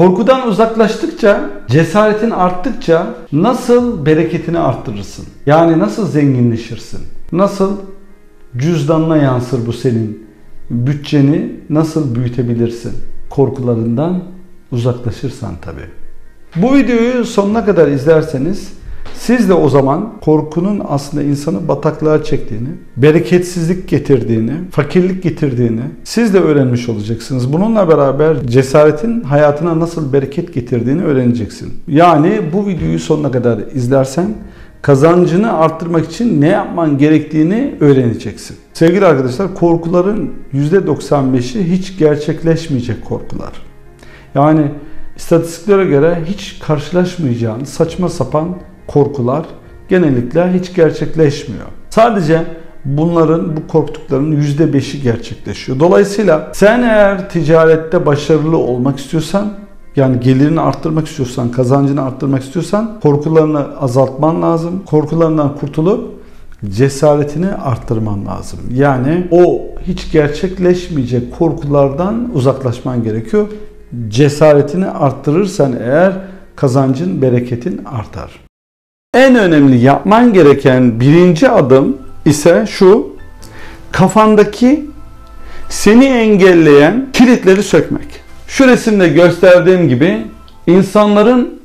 Korkudan uzaklaştıkça, cesaretin arttıkça nasıl bereketini arttırırsın? Yani nasıl zenginleşirsin? Nasıl cüzdanına yansır bu senin? Bütçeni nasıl büyütebilirsin? Korkularından uzaklaşırsan tabii. Bu videoyu sonuna kadar izlerseniz siz de o zaman korkunun aslında insanı bataklığa çektiğini, bereketsizlik getirdiğini, fakirlik getirdiğini siz de öğrenmiş olacaksınız. Bununla beraber cesaretin hayatına nasıl bereket getirdiğini öğreneceksin. Yani bu videoyu sonuna kadar izlersen kazancını arttırmak için ne yapman gerektiğini öğreneceksin. Sevgili arkadaşlar korkuların %95'i hiç gerçekleşmeyecek korkular. Yani istatistiklere göre hiç karşılaşmayacağın saçma sapan korkular genellikle hiç gerçekleşmiyor. Sadece bunların, bu korktukların %5'i gerçekleşiyor. Dolayısıyla sen eğer ticarette başarılı olmak istiyorsan yani gelirini arttırmak istiyorsan, kazancını arttırmak istiyorsan korkularını azaltman lazım. Korkularından kurtulup cesaretini arttırman lazım. Yani o hiç gerçekleşmeyecek korkulardan uzaklaşman gerekiyor. Cesaretini arttırırsan eğer kazancın, bereketin artar. En önemli yapman gereken birinci adım ise şu. Kafandaki seni engelleyen kilitleri sökmek. Şu resimde gösterdiğim gibi insanların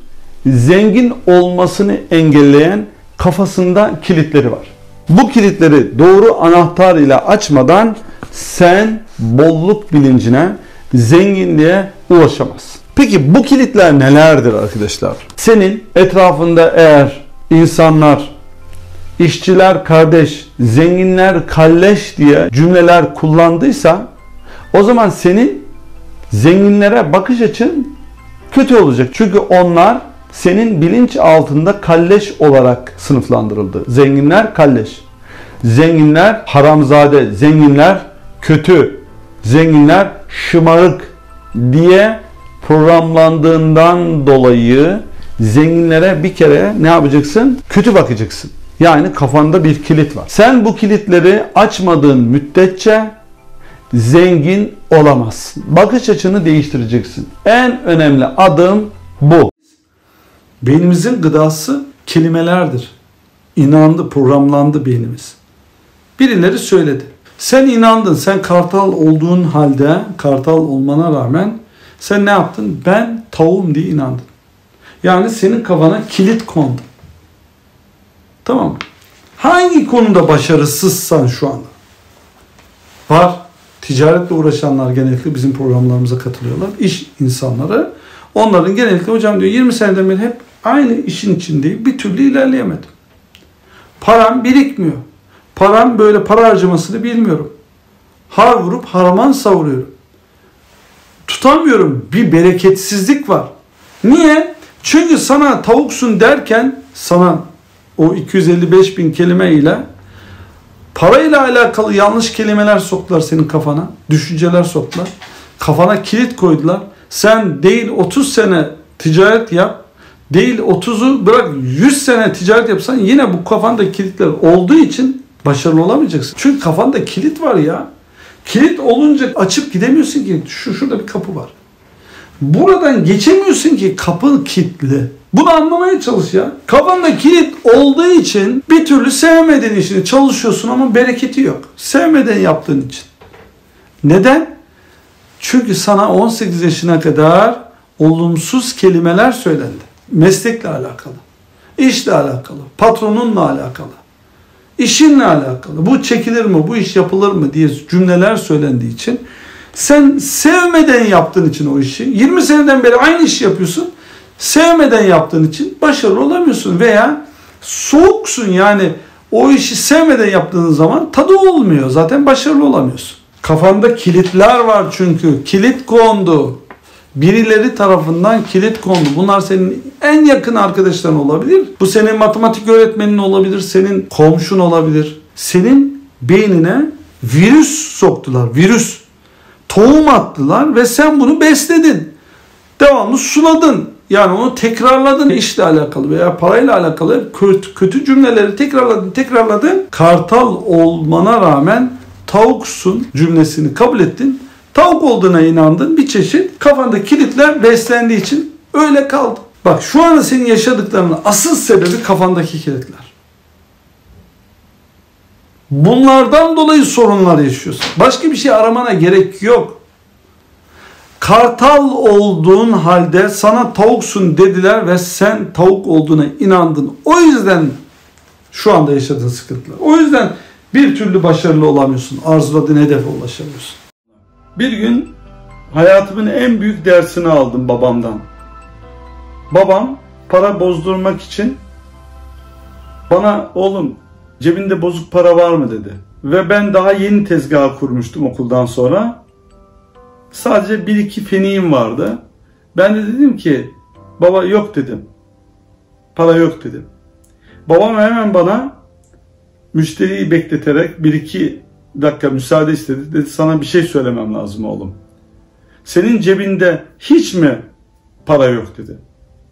zengin olmasını engelleyen kafasında kilitleri var. Bu kilitleri doğru anahtar ile açmadan sen bolluk bilincine, zenginliğe ulaşamazsın. Peki bu kilitler nelerdir arkadaşlar? Senin etrafında eğer insanlar, işçiler kardeş, zenginler kalleş diye cümleler kullandıysa o zaman senin zenginlere bakış açın kötü olacak. Çünkü onlar senin bilinç altında kalleş olarak sınıflandırıldı. Zenginler kalleş. Zenginler haramzade, zenginler kötü, zenginler şımarık diye programlandığından dolayı zenginlere bir kere ne yapacaksın? Kötü bakacaksın. Yani kafanda bir kilit var. Sen bu kilitleri açmadığın müddetçe zengin olamazsın. Bakış açını değiştireceksin. En önemli adım bu. Beynimizin gıdası kelimelerdir. İnandı, programlandı beynimiz. Birileri söyledi. Sen inandın, sen kartal olduğun halde, kartal olmana rağmen sen ne yaptın? Ben tavuğum diye inandın. Yani senin kafana kilit kondu. Tamam mı? Hangi konuda başarısızsan şu anda? Var. Ticaretle uğraşanlar genellikle bizim programlarımıza katılıyorlar. İş insanları. Onların genellikle hocam diyor 20 seneden beri hep aynı işin içindeyim. Bir türlü ilerleyemedim. Param birikmiyor. Param böyle para harcamasını bilmiyorum. Har vurup harman savuruyorum. Tutamıyorum. Bir bereketsizlik var. Niye? Çünkü sana tavuksun derken sana o 255 bin kelime ile parayla alakalı yanlış kelimeler soktular senin kafana. Düşünceler soktular. Kafana kilit koydular. Sen değil 30 sene ticaret yap. Değil 30'u bırak 100 sene ticaret yapsan yine bu kafanda kilitler olduğu için başarılı olamayacaksın. Çünkü kafanda kilit var ya. Kilit olunca açıp gidemiyorsun ki. Şu şurada bir kapı var. Buradan geçemiyorsun ki kapı kilitli. Bunu anlamaya çalış ya. Kafanda kilit olduğu için bir türlü sevmediğin işini çalışıyorsun ama bereketi yok. Sevmeden yaptığın için. Neden? Çünkü sana 18 yaşına kadar olumsuz kelimeler söylendi. Meslekle alakalı, işle alakalı, patronunla alakalı, işinle alakalı. Bu çekilir mi, bu iş yapılır mı diye cümleler söylendiği için sen sevmeden yaptığın için o işi, 20 seneden beri aynı işi yapıyorsun. Sevmeden yaptığın için başarılı olamıyorsun veya soğuksun yani o işi sevmeden yaptığın zaman tadı olmuyor. Zaten başarılı olamıyorsun. Kafanda kilitler var çünkü. Kilit kondu. Birileri tarafından kilit kondu. Bunlar senin en yakın arkadaşların olabilir. Bu senin matematik öğretmenin olabilir. Senin komşun olabilir. Senin beynine virüs soktular. Virüs. Tohum attılar ve sen bunu besledin. Devamlı suladın. Yani onu tekrarladın işle alakalı veya parayla alakalı kötü, kötü cümleleri tekrarladın tekrarladın. Kartal olmana rağmen tavuksun cümlesini kabul ettin. Tavuk olduğuna inandın bir çeşit. Kafanda kilitler beslendiği için öyle kaldı. Bak şu anda senin yaşadıklarının asıl sebebi kafandaki kilitler. Bunlardan dolayı sorunlar yaşıyorsun. Başka bir şey aramana gerek yok. Kartal olduğun halde sana tavuksun dediler ve sen tavuk olduğuna inandın. O yüzden şu anda yaşadığın sıkıntılar. O yüzden bir türlü başarılı olamıyorsun. Arzuladığın hedefe ulaşamıyorsun. Bir gün hayatımın en büyük dersini aldım babamdan. Babam para bozdurmak için bana oğlum cebinde bozuk para var mı dedi. Ve ben daha yeni tezgah kurmuştum okuldan sonra. Sadece bir iki feniğim vardı. Ben de dedim ki baba yok dedim. Para yok dedim. Babam hemen bana müşteriyi bekleterek bir iki dakika müsaade istedi. Dedi sana bir şey söylemem lazım oğlum. Senin cebinde hiç mi para yok dedi.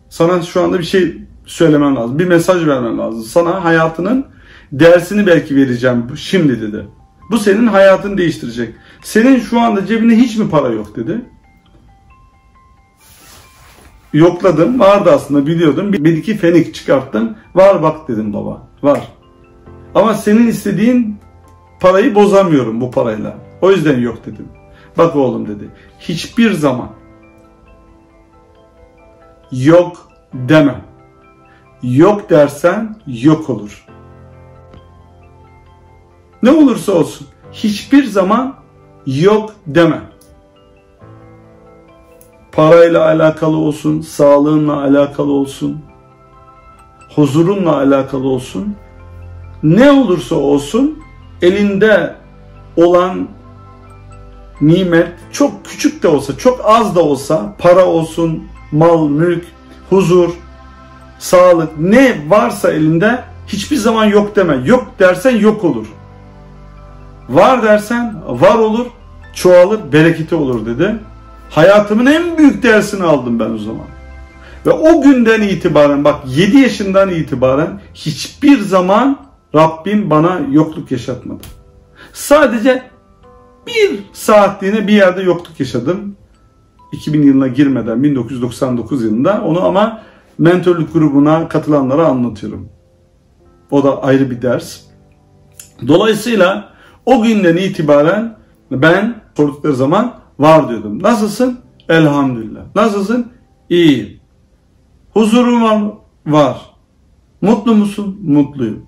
Sana şu anda bir şey söylemem lazım. Bir mesaj vermem lazım. Sana hayatının dersini belki vereceğim şimdi dedi. Bu senin hayatını değiştirecek. Senin şu anda cebinde hiç mi para yok dedi. Yokladım. Vardı aslında biliyordum. Bir iki fenik çıkarttım. Var bak dedim baba. Var. Ama senin istediğin parayı bozamıyorum bu parayla. O yüzden yok dedim. Bak oğlum dedi. Hiçbir zaman yok deme. Yok dersen yok olur. Ne olursa olsun hiçbir zaman yok deme. Parayla alakalı olsun, sağlığınla alakalı olsun, huzurunla alakalı olsun. Ne olursa olsun elinde olan nimet çok küçük de olsa, çok az da olsa, para olsun, mal, mülk, huzur, sağlık ne varsa elinde hiçbir zaman yok deme. Yok dersen yok olur. Var dersen var olur, çoğalır, bereketi olur dedi. Hayatımın en büyük dersini aldım ben o zaman. Ve o günden itibaren bak 7 yaşından itibaren hiçbir zaman Rabbim bana yokluk yaşatmadı. Sadece bir saatliğine bir yerde yokluk yaşadım. 2000 yılına girmeden 1999 yılında onu ama mentorluk grubuna katılanlara anlatıyorum. O da ayrı bir ders. Dolayısıyla o günden itibaren ben sordukları zaman var diyordum. Nasılsın? Elhamdülillah. Nasılsın? İyiyim. Huzurun var mı? Var. Mutlu musun? Mutluyum.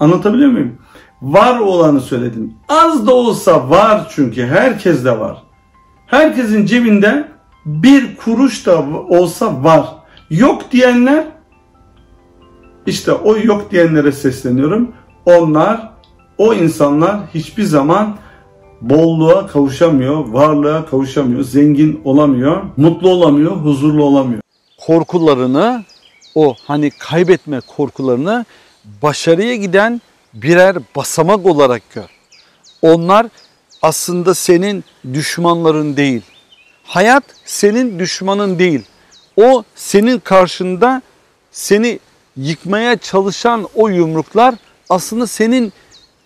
Anlatabiliyor muyum? Var olanı söyledim. Az da olsa var çünkü herkes de var. Herkesin cebinde bir kuruş da olsa var. Yok diyenler işte o yok diyenlere sesleniyorum. Onlar o insanlar hiçbir zaman bolluğa kavuşamıyor, varlığa kavuşamıyor, zengin olamıyor, mutlu olamıyor, huzurlu olamıyor. Korkularını, o hani kaybetme korkularını başarıya giden birer basamak olarak gör. Onlar aslında senin düşmanların değil. Hayat senin düşmanın değil. O senin karşında seni yıkmaya çalışan o yumruklar aslında senin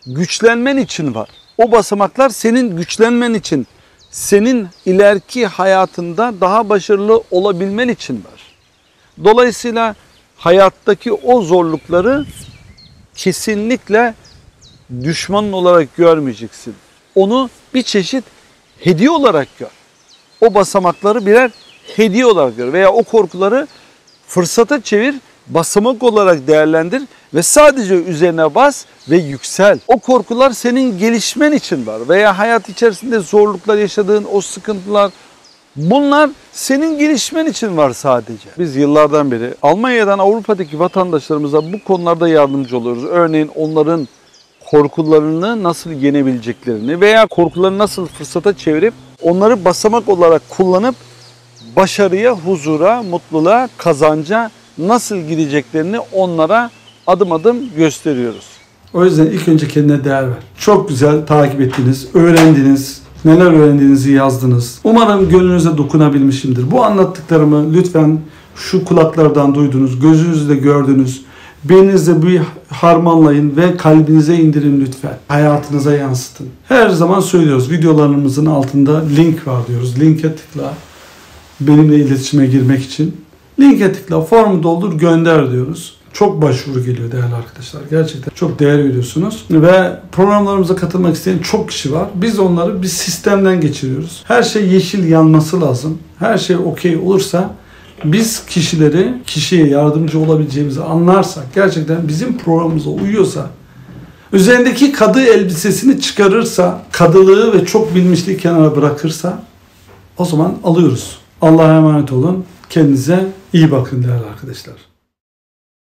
güçlenmen için var. O basamaklar senin güçlenmen için, senin ileriki hayatında daha başarılı olabilmen için var. Dolayısıyla hayattaki o zorlukları kesinlikle düşmanın olarak görmeyeceksin. Onu bir çeşit hediye olarak gör. O basamakları birer hediye olarak gör veya o korkuları fırsata çevir, basamak olarak değerlendir ve sadece üzerine bas ve yüksel. O korkular senin gelişmen için var veya hayat içerisinde zorluklar yaşadığın o sıkıntılar bunlar senin gelişmen için var sadece. Biz yıllardan beri Almanya'dan Avrupa'daki vatandaşlarımıza bu konularda yardımcı oluyoruz. Örneğin onların korkularını nasıl yenebileceklerini veya korkularını nasıl fırsata çevirip onları basamak olarak kullanıp başarıya, huzura, mutluluğa, kazanca nasıl gideceklerini onlara adım adım gösteriyoruz. O yüzden ilk önce kendine değer ver. Çok güzel takip ettiniz, öğrendiniz, neler öğrendiğinizi yazdınız. Umarım gönlünüze dokunabilmişimdir. Bu anlattıklarımı lütfen şu kulaklardan duydunuz, gözünüzle gördünüz. Beyninizde bir harmanlayın ve kalbinize indirin lütfen. Hayatınıza yansıtın. Her zaman söylüyoruz. Videolarımızın altında link var diyoruz. Linke tıkla. Benimle iletişime girmek için. Linke tıkla, formu doldur, gönder diyoruz. Çok başvuru geliyor değerli arkadaşlar. Gerçekten çok değer veriyorsunuz. Ve programlarımıza katılmak isteyen çok kişi var. Biz onları bir sistemden geçiriyoruz. Her şey yeşil yanması lazım. Her şey okey olursa biz kişileri, kişiye yardımcı olabileceğimizi anlarsak, gerçekten bizim programımıza uyuyorsa, üzerindeki kadı elbisesini çıkarırsa, kadılığı ve çok bilmişliği kenara bırakırsa o zaman alıyoruz. Allah'a emanet olun. Kendinize iyi bakın değerli arkadaşlar.